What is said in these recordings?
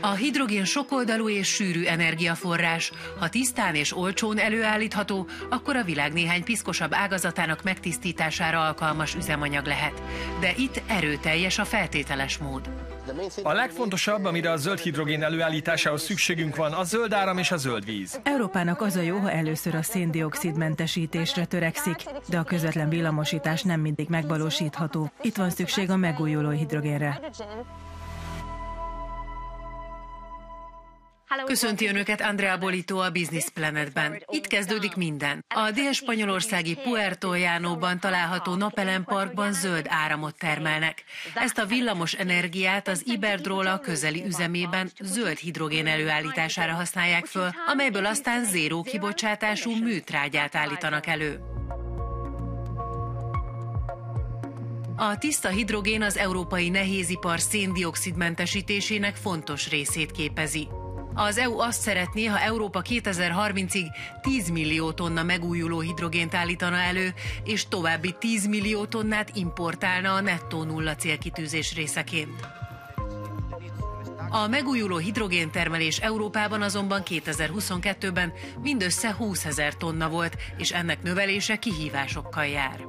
A hidrogén sokoldalú és sűrű energiaforrás. Ha tisztán és olcsón előállítható, akkor a világ néhány piszkosabb ágazatának megtisztítására alkalmas üzemanyag lehet. De itt erőteljes a feltételes mód. A legfontosabb, amire a zöld hidrogén előállításához szükségünk van, a zöld áram és a zöld víz. Európának az a jó, ha először a széndiokszidmentesítésre törekszik, de a közvetlen villamosítás nem mindig megvalósítható. Itt van szükség a megújuló hidrogénre. Köszönti Önöket Andrea Bolito a Business Planetben. Itt kezdődik minden. A dél-spanyolországi Puerto Llano-ban található Parkban zöld áramot termelnek. Ezt a villamos energiát az Iberdrola közeli üzemében zöld hidrogén előállítására használják föl, amelyből aztán zéró kibocsátású műtrágyát állítanak elő. A tiszta hidrogén az európai nehézipar széndiokszidmentesítésének fontos részét képezi. Az EU azt szeretné, ha Európa 2030-ig 10 millió tonna megújuló hidrogént állítana elő, és további 10 millió tonnát importálna a nettó nulla célkitűzés részeként. A megújuló hidrogéntermelés Európában azonban 2022-ben mindössze 20 ezer tonna volt, és ennek növelése kihívásokkal jár.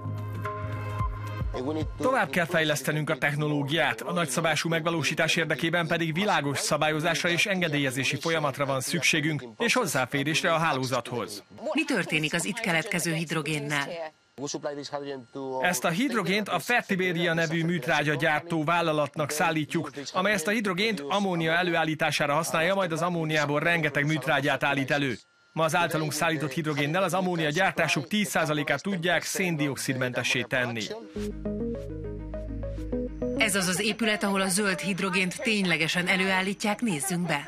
Tovább kell fejlesztenünk a technológiát, a nagyszabású megvalósítás érdekében pedig világos szabályozásra és engedélyezési folyamatra van szükségünk, és hozzáférésre a hálózathoz. Mi történik az itt keletkező hidrogénnel? Ezt a hidrogént a Fertiberia nevű műtrágya gyártó vállalatnak szállítjuk, amely ezt a hidrogént ammónia előállítására használja, majd az ammóniából rengeteg műtrágyát állít elő. Ma az általunk szállított hidrogénnel az ammónia gyártásuk 10%-át tudják széndiokszidmentessé tenni. Ez az az épület, ahol a zöld hidrogént ténylegesen előállítják, nézzünk be.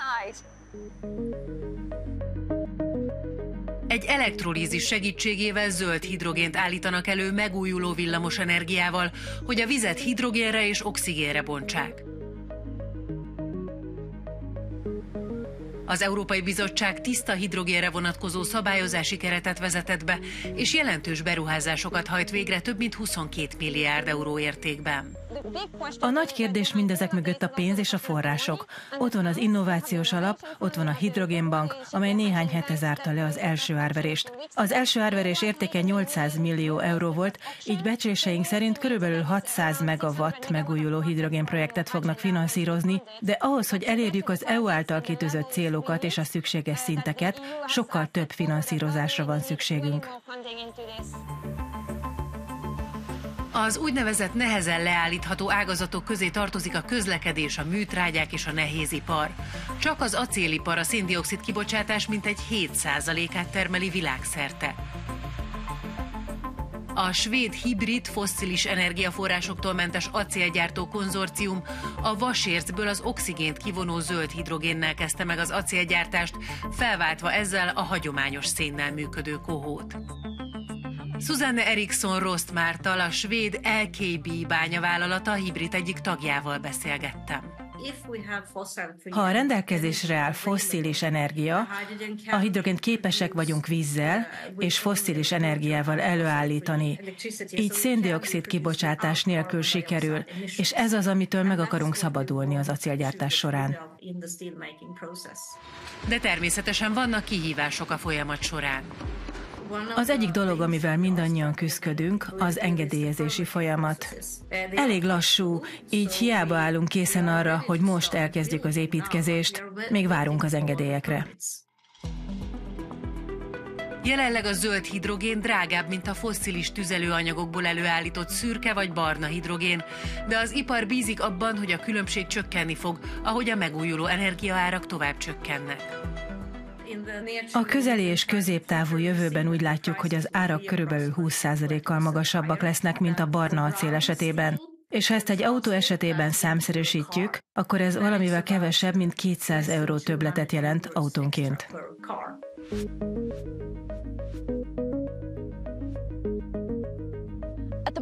Egy elektrolízis segítségével zöld hidrogént állítanak elő megújuló villamos energiával, hogy a vizet hidrogénre és oxigénre bontsák. Az Európai Bizottság tiszta hidrogénre vonatkozó szabályozási keretet vezetett be, és jelentős beruházásokat hajt végre több mint 22 milliárd euró értékben. A nagy kérdés mindezek mögött a pénz és a források. Ott van az innovációs alap, ott van a hidrogénbank, amely néhány hete zárta le az első árverést. Az első árverés értéke 800 millió euró volt, így becsléseink szerint körülbelül 600 megawatt megújuló hidrogénprojektet fognak finanszírozni, de ahhoz, hogy elérjük az EU által kitűzött célokat és a szükséges szinteket, sokkal több finanszírozásra van szükségünk. Az úgynevezett nehezen leállítható ágazatok közé tartozik a közlekedés, a műtrágyák és a nehézipar. Csak az acélipar a széndiokszid kibocsátás mintegy 7%-át termeli világszerte. A svéd hibrid fosszilis energiaforrásoktól mentes acélgyártó konzorcium a vasércből az oxigént kivonó zöld hidrogénnel kezdte meg az acélgyártást, felváltva ezzel a hagyományos szénnel működő kohót. Susanne Eriksson Rostmártal, a svéd LKB bányavállalata hibrid egyik tagjával beszélgettem. Ha a rendelkezésre áll fosszilis energia, a hidrogént képesek vagyunk vízzel és fosszilis energiával előállítani. Így széndiokszid kibocsátás nélkül sikerül, és ez az, amitől meg akarunk szabadulni az acélgyártás során. De természetesen vannak kihívások a folyamat során. Az egyik dolog, amivel mindannyian küzdködünk, az engedélyezési folyamat. Elég lassú, így hiába állunk készen arra, hogy most elkezdjük az építkezést, még várunk az engedélyekre. Jelenleg a zöld hidrogén drágább, mint a fosszilis tüzelőanyagokból előállított szürke vagy barna hidrogén, de az ipar bízik abban, hogy a különbség csökkenni fog, ahogy a megújuló energiaárak tovább csökkennek. A közeli és középtávú jövőben úgy látjuk, hogy az árak körülbelül 20%-kal magasabbak lesznek, mint a barna acél esetében. És ha ezt egy autó esetében számszerűsítjük, akkor ez valamivel kevesebb, mint 200 euró többletet jelent autónként.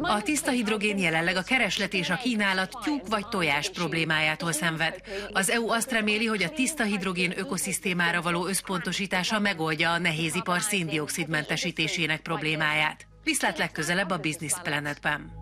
A tiszta hidrogén jelenleg a kereslet és a kínálat tyúk vagy tojás problémájától szenved. Az EU azt reméli, hogy a tiszta hidrogén ökoszisztémára való összpontosítása megoldja a nehézipar széndiokszidmentesítésének problémáját. Viszlát legközelebb a Business Planetben.